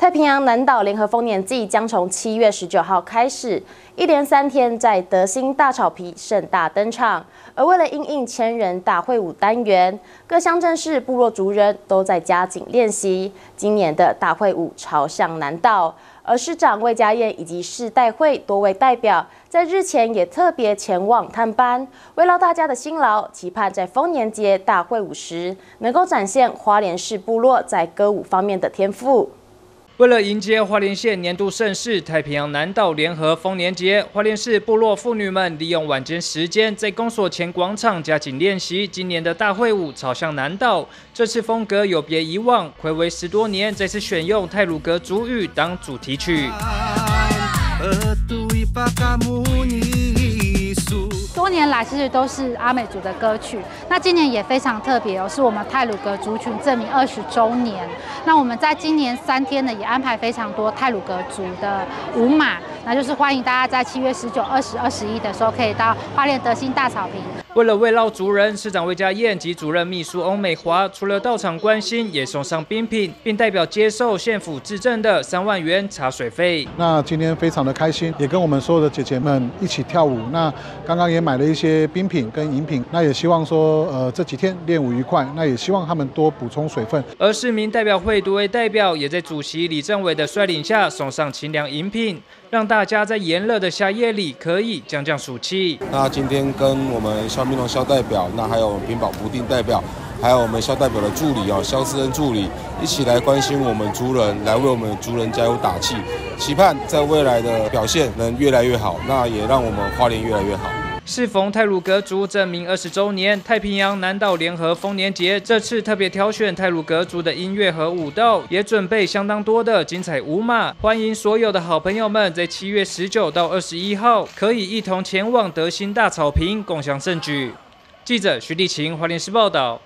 太平洋南岛联合丰年祭将从七月十九号开始，一连三天在德兴大草皮盛大登场。而为了应应千人大会舞单元，各乡镇市部落族人都在加紧练习今年的大会舞朝向南岛。而市长魏家燕以及市代会多位代表在日前也特别前往探班，慰劳大家的辛劳，期盼在丰年节大会舞时能够展现花莲市部落在歌舞方面的天赋。为了迎接花莲县年度盛事太平洋南岛联合丰年节，花莲市部落妇女们利用晚间时间在公所前广场加紧练习今年的大会舞朝向南岛。这次风格有别以往，暌违十多年，再次选用泰鲁格主语当主题曲。多年来其实都是阿美族的歌曲，那今年也非常特别哦，是我们泰鲁格族群证明二十周年。那我们在今年三天呢，也安排非常多泰鲁格族的舞马，那就是欢迎大家在七月十九、二十二、十一的时候，可以到花莲德兴大草坪。为了慰劳族人，市长魏家燕及主任秘书欧美华，除了到场关心，也送上冰品，并代表接受县府质证的三万元茶水费。那今天非常的开心，也跟我们所有的姐姐们一起跳舞。那刚刚也买了一些冰品跟饮品，那也希望说，呃，这几天练舞愉快。那也希望他们多补充水分。而市民代表会多位代表也在主席李政委的率领下，送上清凉饮品，让大家在炎热的夏夜里可以降降暑气。那今天跟我们。肖明龙肖代表，那还有屏保不定代表，还有我们肖代表的助理哦，肖思恩助理，一起来关心我们族人，来为我们族人加油打气，期盼在未来的表现能越来越好，那也让我们花莲越来越好。适逢泰鲁格族正明二十周年，太平洋南岛联合丰年节，这次特别挑选泰鲁格族的音乐和舞蹈，也准备相当多的精彩舞马，欢迎所有的好朋友们在七月十九到二十一号，可以一同前往德兴大草坪，共享盛举。记者徐丽晴，华联市报道。